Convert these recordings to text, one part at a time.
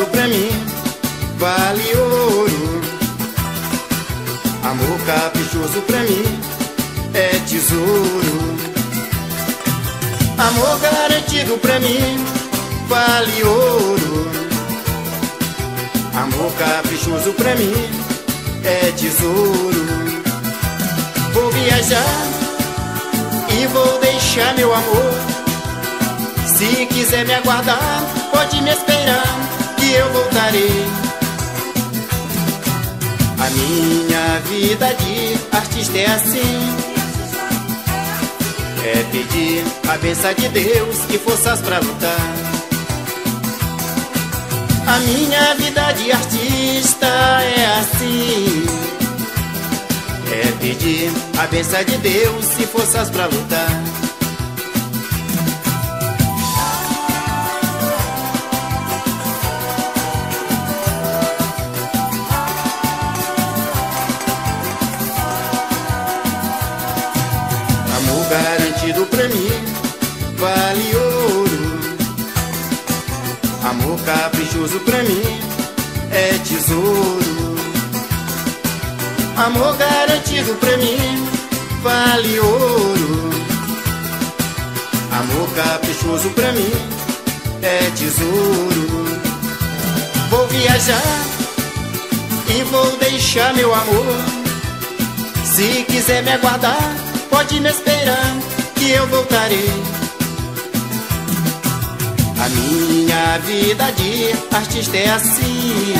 garantido pra mim vale ouro. Amor caprichoso pra mim é tesouro. Amor garantido pra mim vale ouro. Amor caprichoso pra mim é tesouro. Vou viajar e vou deixar meu amor. Se quiser me aguardar, pode me esperar eu voltarei. A minha vida de artista é assim. É pedir a benção de Deus e forças pra lutar. A minha vida de artista é assim. É pedir a benção de Deus e forças pra lutar. Garantido pra mim vale ouro. Amor caprichoso pra mim é tesouro. Amor garantido pra mim vale ouro. Amor caprichoso pra mim é tesouro. Vou viajar e vou deixar meu amor. Se quiser me aguardar, pode me esperar que eu voltarei. A minha vida de artista é assim.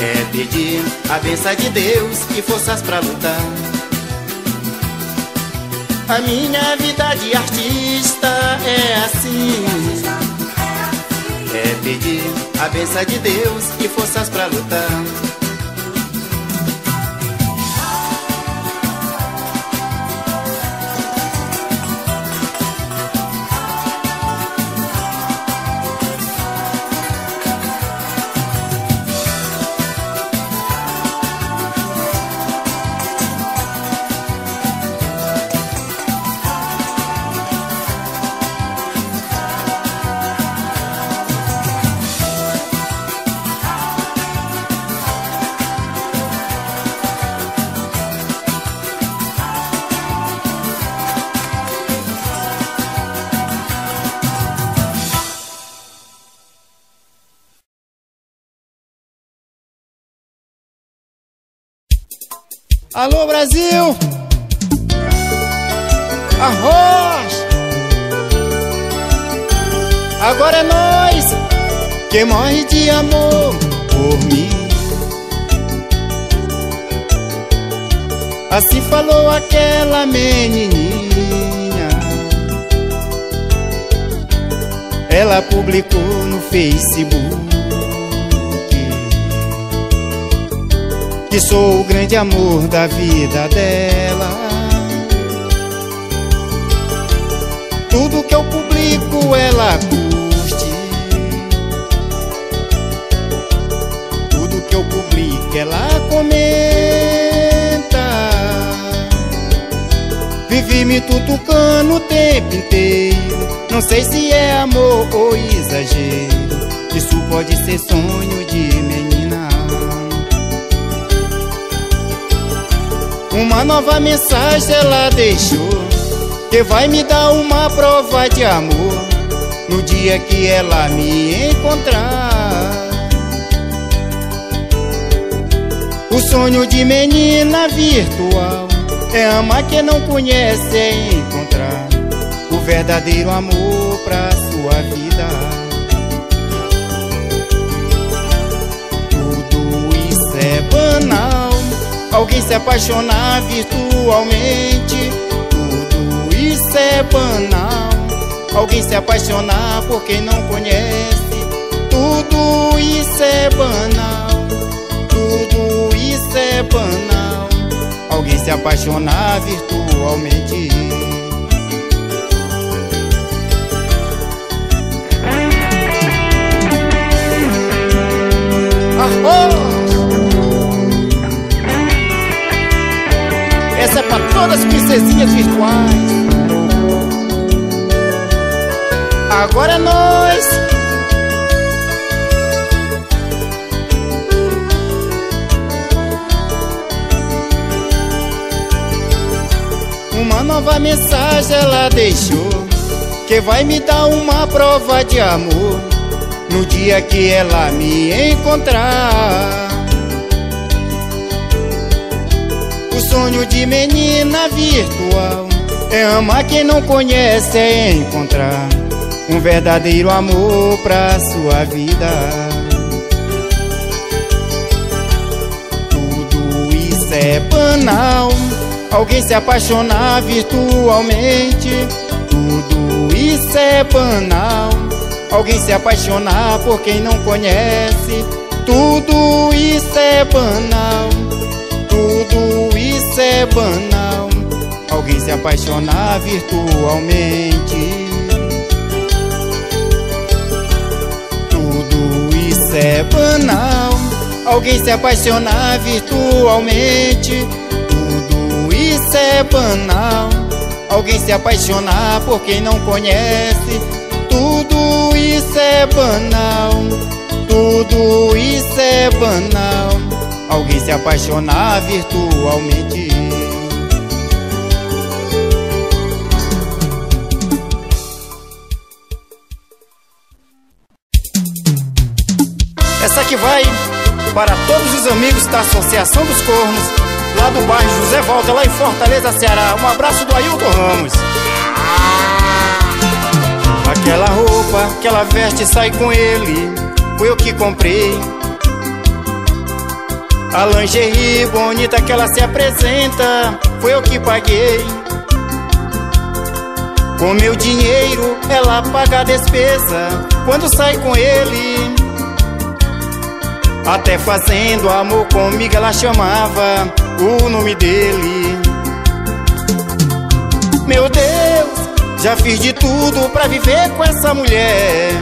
É pedir a benção de Deus e forças pra lutar. A minha vida de artista é assim. É pedir a benção de Deus e forças pra lutar. Alô Brasil! Arroz! Agora é nós que morre de amor por mim. Assim falou aquela menininha. Ela publicou no Facebook. Que sou o grande amor da vida dela. Tudo que eu publico ela curte. Tudo que eu publico ela comenta. Vive me tutucando o tempo inteiro. Não sei se é amor ou exagero. Isso pode ser sonho de menina. Uma nova mensagem ela deixou Que vai me dar uma prova de amor No dia que ela me encontrar. O sonho de menina virtual É amar quem não conhece, é encontrar O verdadeiro amor pra sua vida. Tudo isso é banal Alguém se apaixonar virtualmente. Tudo isso é banal. Alguém se apaixonar por quem não conhece. Tudo isso é banal. Tudo isso é banal. Alguém se apaixonar virtualmente. Arroz! Essa é pra todas as princesinhas virtuais. Agora é nós. Uma nova mensagem ela deixou Que vai me dar uma prova de amor No dia que ela me encontrar. O sonho de menina virtual É amar quem não conhece, é encontrar Um verdadeiro amor pra sua vida. Tudo isso é banal Alguém se apaixonar virtualmente. Tudo isso é banal Alguém se apaixonar por quem não conhece. Tudo isso é banal Tudo isso é banal. Alguém se apaixonar virtualmente. Tudo isso é banal. Alguém se apaixonar virtualmente. Isso é banal. Alguém se apaixonar por quem não conhece. Tudo isso é banal. Tudo isso é banal Alguém se apaixonar virtualmente Essa aqui vai para todos os amigos da Associação dos Cornos lá do bairro José Volta, lá em Fortaleza, Ceará. Um abraço do Ailton Ramos. Aquela roupa que ela veste sai com ele, foi eu que comprei. A lingerie bonita que ela se apresenta, foi eu que paguei. Com meu dinheiro ela paga a despesa quando sai com ele. Até fazendo amor comigo ela chamava o nome dele. Meu Deus, já fiz de tudo pra viver com essa mulher.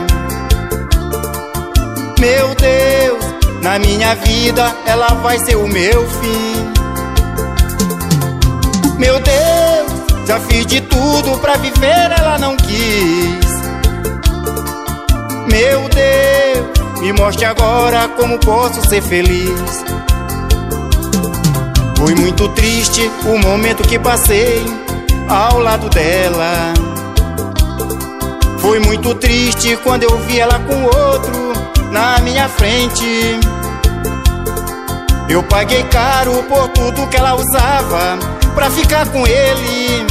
Meu Deus, na minha vida ela vai ser o meu fim. Meu Deus, já fiz de tudo pra viver, ela não quis. Meu Deus, me mostre agora como posso ser feliz. Foi muito triste o momento que passei ao lado dela. Foi muito triste quando eu vi ela com outro na minha frente. Eu paguei caro por tudo que ela usava pra ficar com ele.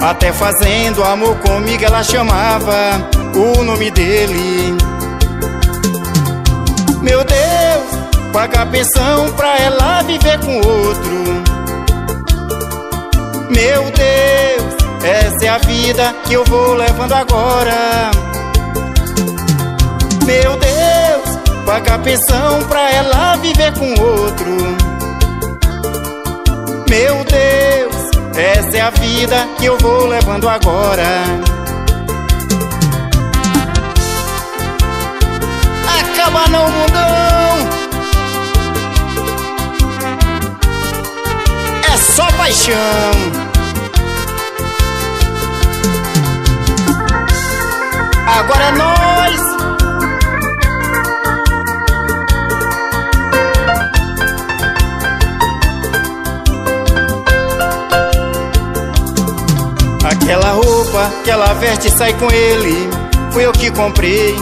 Até fazendo amor comigo ela chamava o nome dele. Meu Deus, Pagar pensão pra ela viver com outro Meu Deus, essa é a vida que eu vou levando agora Meu Deus, pagar pensão pra ela viver com outro Meu Deus, essa é a vida que eu vou levando agora Acaba não mundão é só paixão. Agora é nós. Aquela roupa que ela veste sai com ele, foi eu que comprei.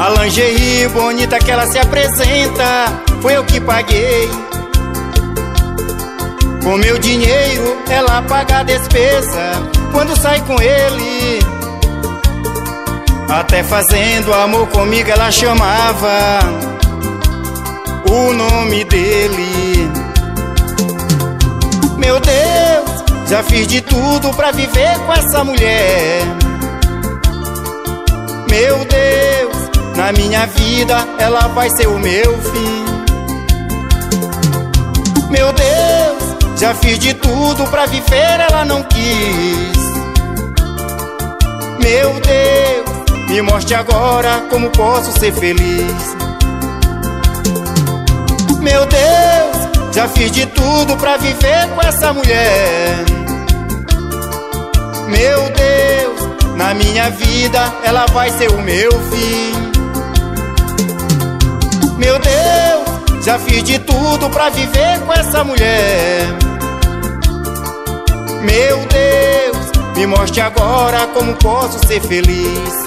A lingerie bonita que ela se apresenta, foi eu que paguei. Com meu dinheiro ela paga a despesa Quando sai com ele Até fazendo amor comigo ela chamava O nome dele Meu Deus, já fiz de tudo pra viver com essa mulher. Meu Deus, na minha vida ela vai ser o meu fim. Meu Deus já fiz de tudo pra viver, ela não quis. Meu Deus, me mostre agora como posso ser feliz. Meu Deus, já fiz de tudo pra viver com essa mulher Meu Deus, na minha vida ela vai ser o meu fim Meu Deus, já fiz de tudo pra viver com essa mulher Meu Deus, me mostre agora como posso ser feliz.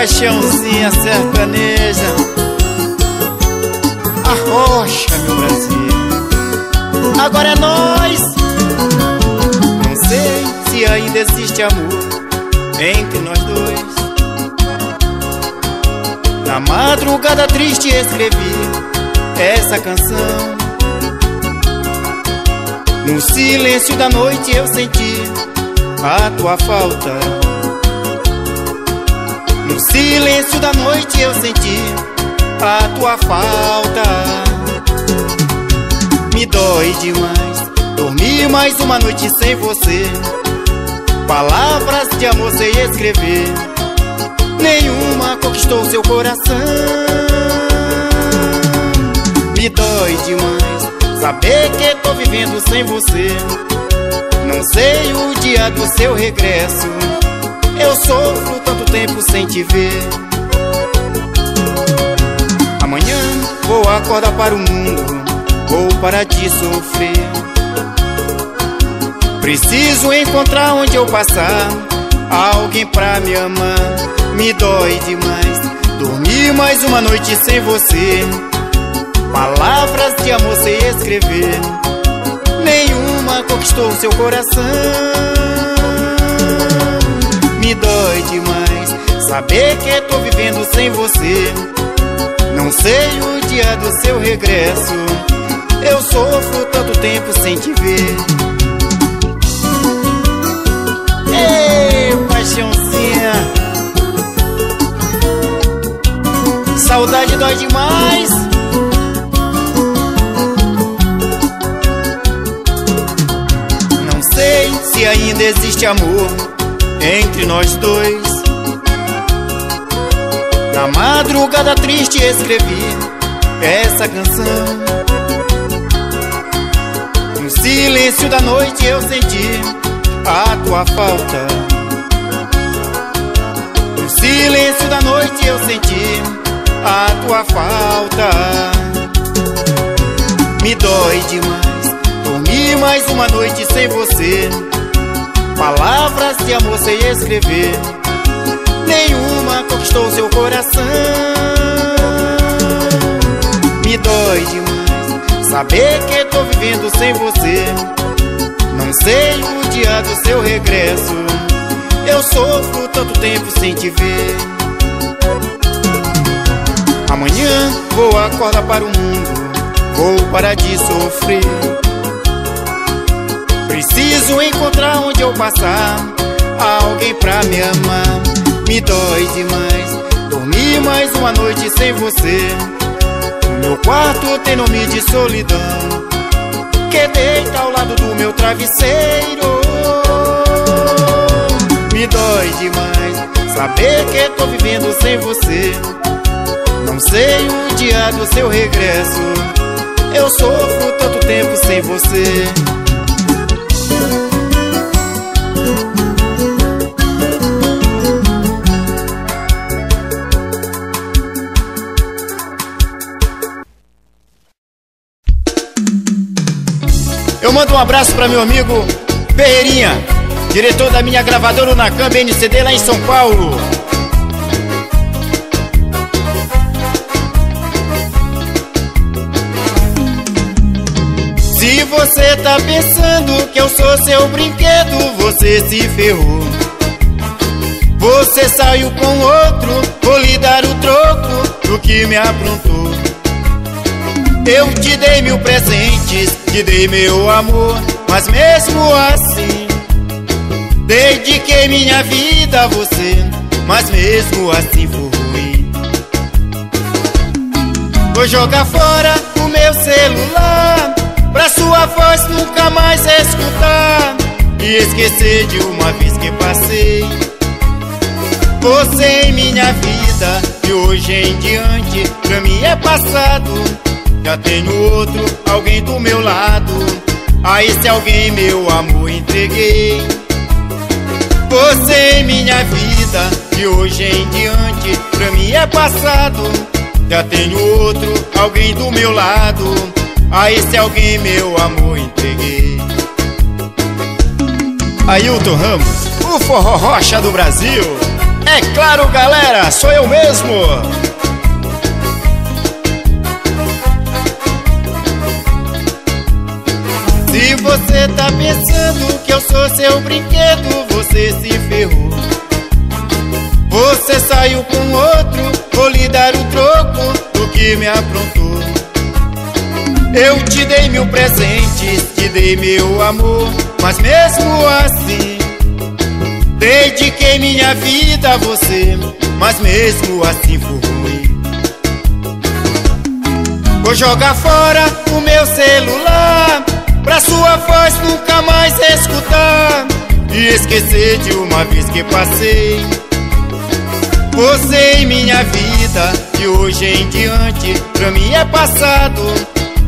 Paixãozinha sertaneja. Arrocha, meu Brasil. Agora é nós. Não sei se ainda existe amor Entre nós dois. Na madrugada triste escrevi Essa canção. No silêncio da noite eu senti A tua falta no silêncio da noite eu senti a tua falta. Me dói demais dormir mais uma noite sem você. Palavras de amor sem escrever Nenhuma conquistou seu coração. Me dói demais saber que tô vivendo sem você. Não sei o dia do seu regresso eu sofro tanto tempo sem te ver. Amanhã vou acordar para o mundo Vou parar de sofrer. Preciso encontrar onde eu passar Alguém pra me amar. Me dói demais Dormir mais uma noite sem você. Palavras de amor sem escrever Nenhuma conquistou seu coração me dói demais. Saber que tô vivendo sem você. Não sei o dia do seu regresso. Eu sofro tanto tempo sem te ver. Ei, paixãozinha. Saudade dói demais. Não sei se ainda existe amor entre nós dois. Na madrugada triste escrevi essa canção. No silêncio da noite eu senti a tua falta. No silêncio da noite eu senti a tua falta. Me dói demais dormir mais uma noite sem você. Palavras de amor sem escrever. Nenhuma conquistou seu coração. Me dói demais Saber que tô vivendo sem você. Não sei o dia do seu regresso. Eu sofro tanto tempo sem te ver. Amanhã vou acordar para o mundo. Vou parar de sofrer Preciso encontrar onde eu passar. Alguém pra me amar. Me dói demais. Dormir mais uma noite sem você. Meu quarto tem nome de solidão. Que deita ao lado do meu travesseiro. Me dói demais. Saber que tô vivendo sem você. Não sei o dia do seu regresso. Eu sofro tanto tempo sem você abraço para meu amigo Ferreirinha, diretor da minha gravadora Unacam BNCD lá em São Paulo. Se você tá pensando que eu sou seu brinquedo, você se ferrou. Você saiu com outro, vou lhe dar o troco do que me aprontou. Eu te dei mil presentes, te dei meu amor, mas mesmo assim dediquei minha vida a você, mas mesmo assim fui. Vou jogar fora o meu celular, pra sua voz nunca mais escutar e esquecer de uma vez que passei. Você em minha vida, de hoje em diante, pra mim é passado. Já tenho outro, alguém do meu lado. A esse alguém meu amor entreguei. Você em minha vida De hoje em diante Pra mim é passado. Já tenho outro, alguém do meu lado. A esse alguém meu amor entreguei. Ailton Ramos, o forró rocha do Brasil. É claro galera, sou eu mesmo Se você tá pensando que eu sou seu brinquedo, você se ferrou. Você saiu com outro, vou lhe dar o troco do que me aprontou. Eu te dei mil presentes, te dei meu amor, mas mesmo assim, dediquei minha vida a você, mas mesmo assim foi ruim. Vou jogar fora o meu celular Pra sua voz nunca mais escutar E esquecer de uma vez que passei. Você em minha vida De hoje em diante Pra mim é passado.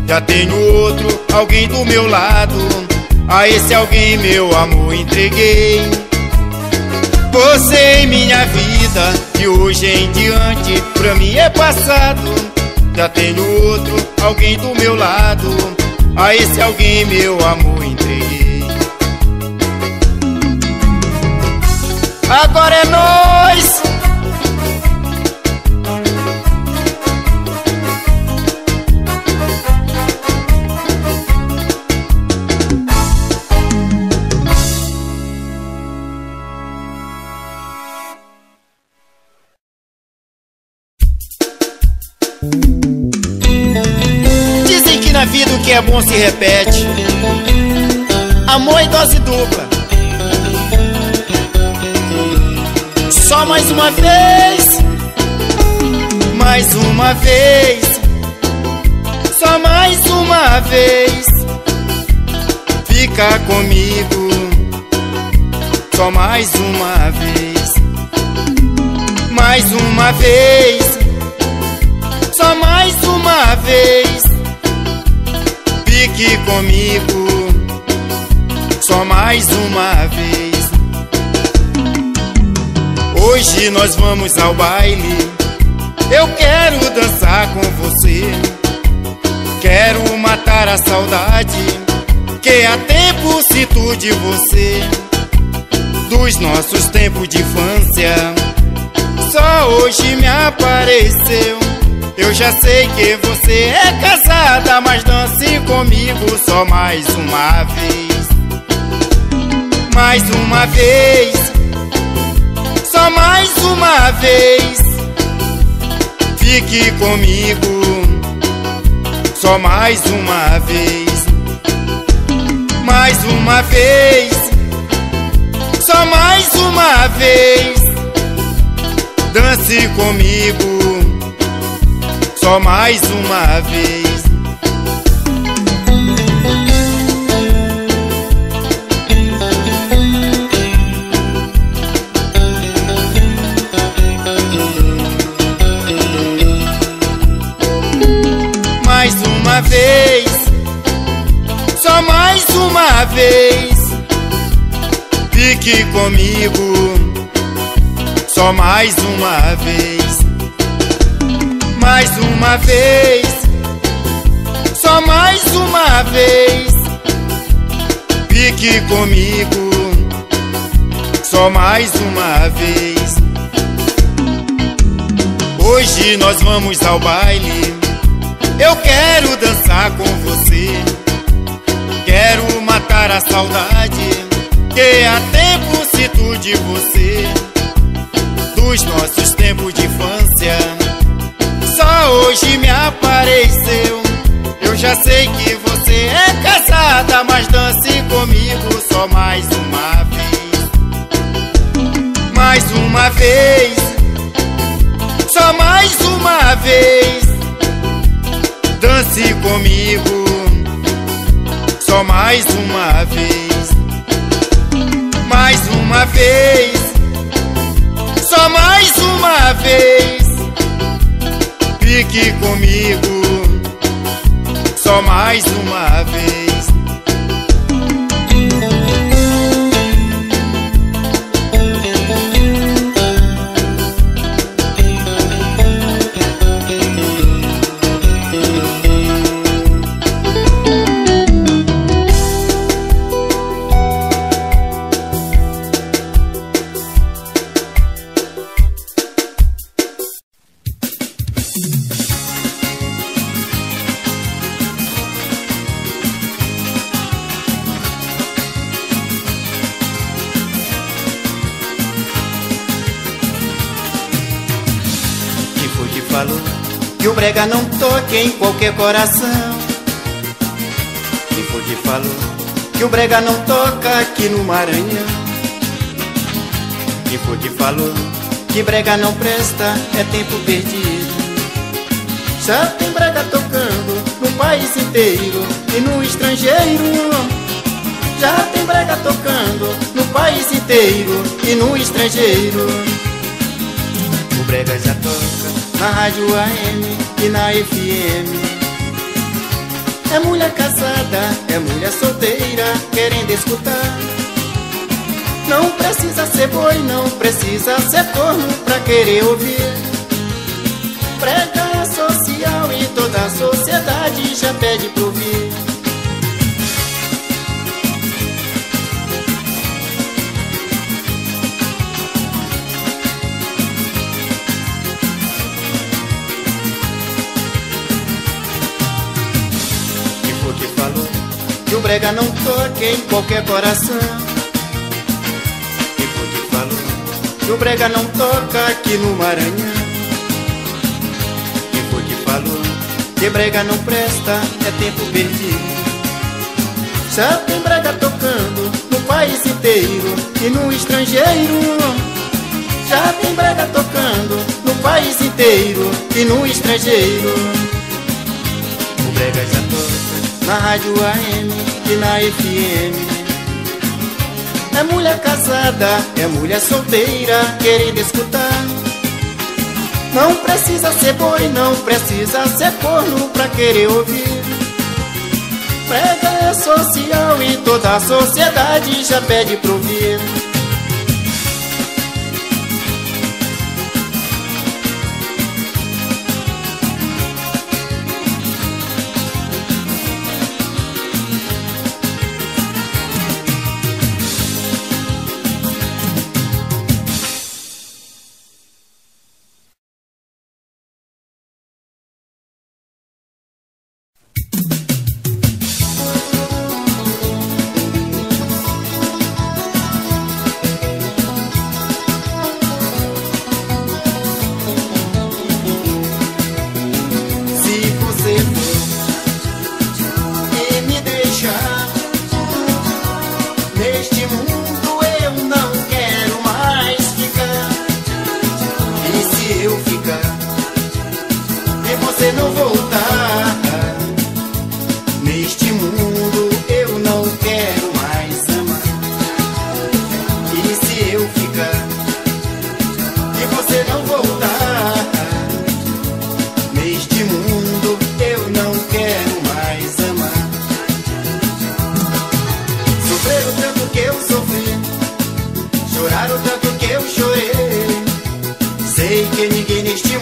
Já tenho outro, alguém do meu lado. A esse alguém meu amor entreguei. Você em minha vida De hoje em diante Pra mim é passado. Já tenho outro, alguém do meu lado a esse alguém meu amor entreguei Agora é nós. Que é bom se repete. Amor e dose dupla. Só mais uma vez. Mais uma vez. Só mais uma vez. Fica comigo. Só mais uma vez. Mais uma vez. Só mais uma vez fique comigo só mais uma vez. Hoje nós vamos ao baile. Eu quero dançar com você. Quero matar a saudade que há tempo sinto de você. Dos nossos tempos de infância, só hoje me apareceu. Eu já sei que você é casada, mas dance comigo só mais uma vez. Mais uma vez, só mais uma vez. Fique comigo só mais uma vez. Mais uma vez, só mais uma vez. Dance comigo só mais uma vez. Mais uma vez, só mais uma vez. Fique comigo, só mais uma vez mais uma vez, só mais uma vez. Fique comigo, só mais uma vez. Hoje nós vamos ao baile. Eu quero dançar com você. Quero matar a saudade que há tempo sinto de você. Dos nossos tempos de infância hoje me apareceu. Eu já sei que você é casada Mas dance comigo só mais uma vez. Mais uma vez. Só mais uma vez. Dance comigo. Só mais uma vez. Mais uma vez. Só mais uma vez Fique comigo só mais uma vez. Em qualquer coração? Quem foi que falou que o brega não toca aqui no Maranhão? Quem foi que falou que brega não presta, é tempo perdido? Já tem brega tocando no país inteiro e no estrangeiro. Já tem brega tocando no país inteiro e no estrangeiro. O brega já toca na rádio AM e na FM. É mulher casada, é mulher solteira, querendo escutar. Não precisa ser boi, não precisa ser corno pra querer ouvir. Brega é social e toda a sociedade já pede pra brega não toque em qualquer coração? Quem foi que falou que o brega não toca aqui no Maranhão? Que falou que brega não presta, é tempo perdido? Já tem brega tocando no país inteiro e no estrangeiro. Já tem brega tocando no país inteiro e no estrangeiro. O brega já toca na rádio AM na FM. É mulher casada, é mulher solteira, querendo escutar. Não precisa ser boi, não precisa ser corno pra querer ouvir. Brega é social e toda a sociedade já pede pra ouvir.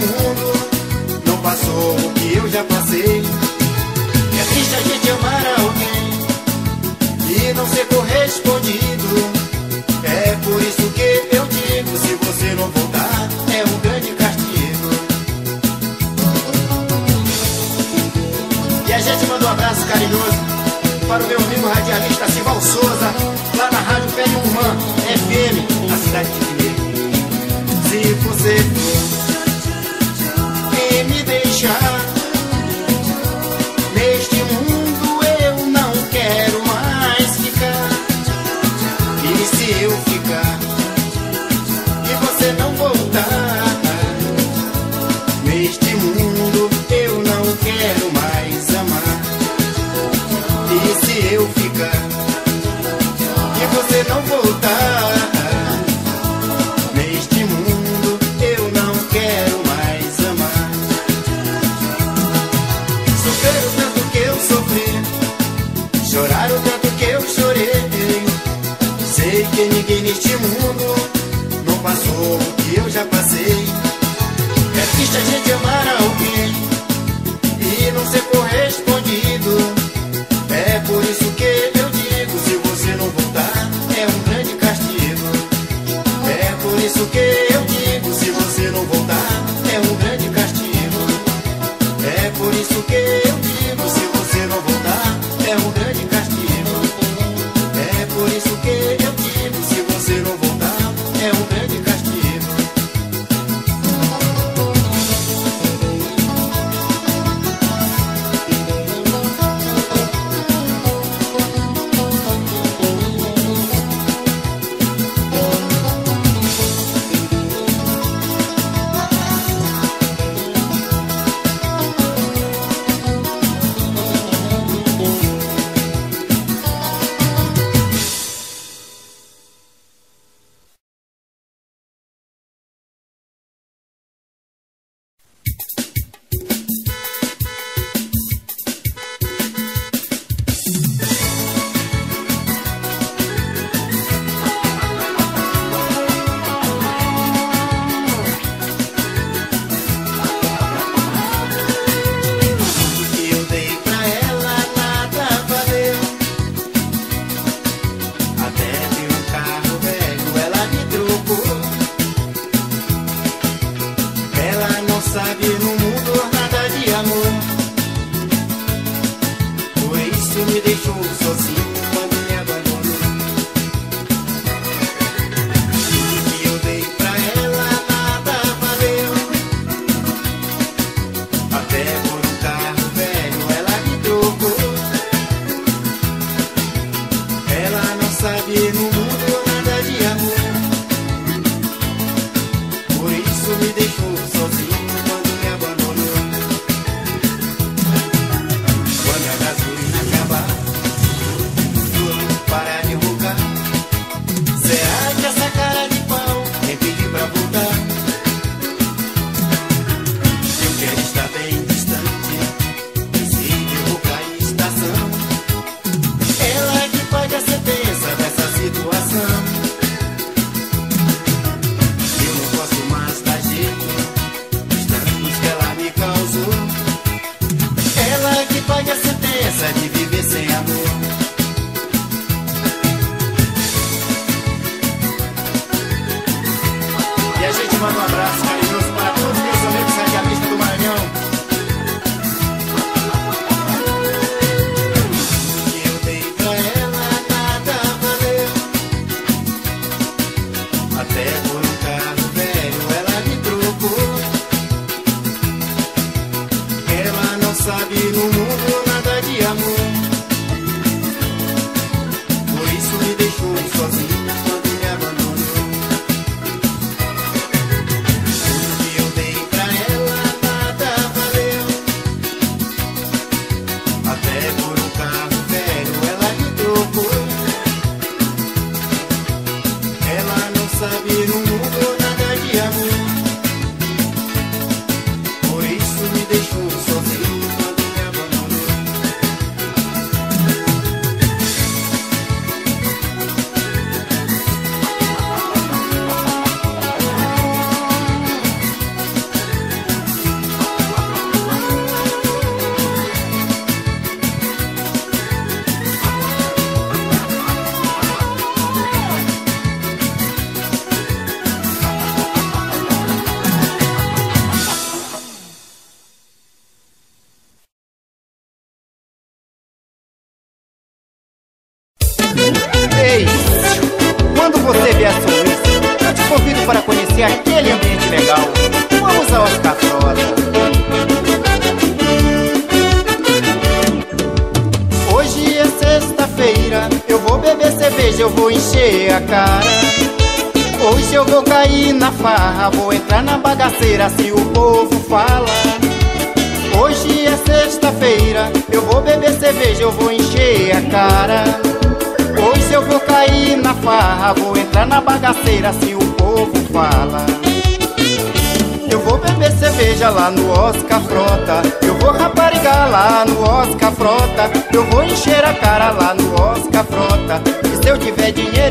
Mundo não passou o que eu já passei. É triste a gente amar alguém e não ser correspondido. É por isso que eu digo: se você não voltar, é um grande castigo. E a gente manda um abraço carinhoso para o meu amigo radialista Sival Souza, lá na Rádio Pé de FM, na cidade de Mineiro. Se você for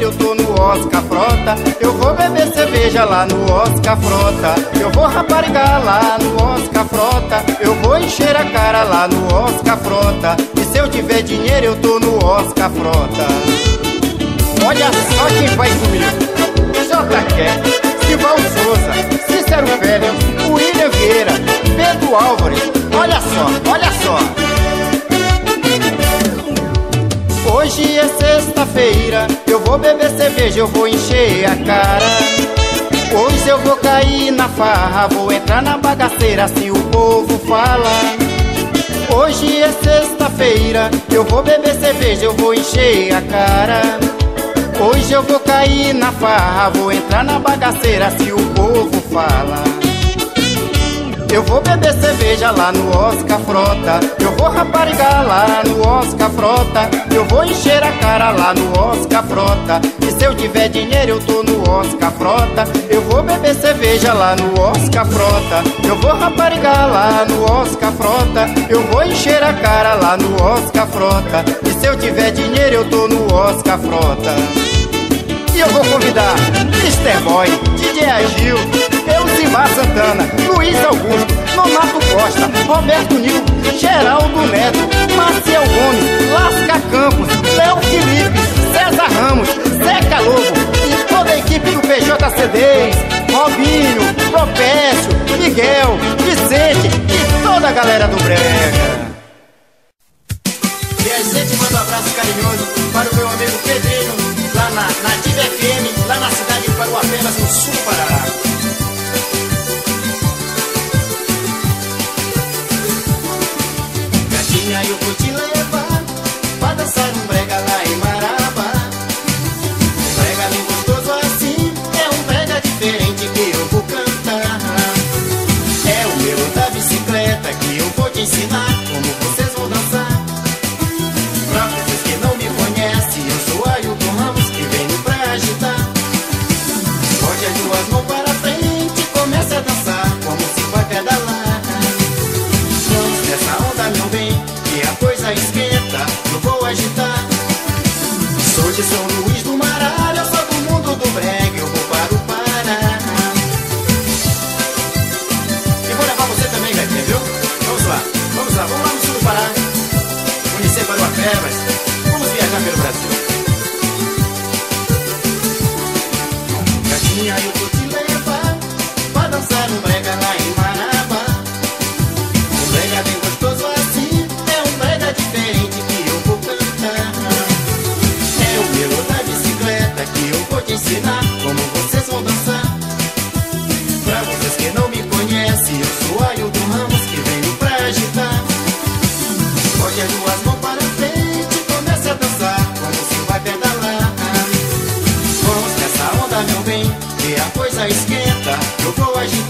eu tô no Oscar Frota. Eu vou beber cerveja lá no Oscar Frota. Eu vou raparigar lá no Oscar Frota. Eu vou encher a cara lá no Oscar Frota. E se eu tiver dinheiro, eu tô no Oscar Frota. Olha só quem vai comigo. J. Quer, Sival Souza, Cícero Félix, William Vieira, Pedro Álvares. Olha só, olha só. Hoje é sexta-feira, eu vou beber cerveja, eu vou encher a cara. Hoje eu vou cair na farra, vou entrar na bagaceira se o povo fala. Hoje é sexta-feira, eu vou beber cerveja, eu vou encher a cara. Hoje eu vou cair na farra, vou entrar na bagaceira se o povo fala. Eu vou beber cerveja lá no Oscar Frota. Eu vou raparigar lá no Oscar Frota. Eu vou encher a cara lá no Oscar Frota. E se eu tiver dinheiro, eu tô no Oscar Frota. Eu vou beber cerveja lá no Oscar Frota. Eu vou raparigar lá no Oscar Frota. Eu vou encher a cara lá no Oscar Frota. E se eu tiver dinheiro, eu tô no Oscar Frota. E eu vou convidar Mr. Boy, DJ Agil, Elzimar Santana, Luiz Augusto, Nonato Costa, Roberto Nil, Geraldo Neto, Marcel Gomes, Lasca Campos, Léo Felipe, César Ramos, Zeca Lobo e toda a equipe do PJCDs, Robinho, Propécio, Miguel, galera do Brega. E a gente manda um abraço carinhoso para o meu amigo Pedrinho, lá na, na FM, lá na cidade de Paruapenas, no sul do te ensinar como esquenta, eu vou agitar.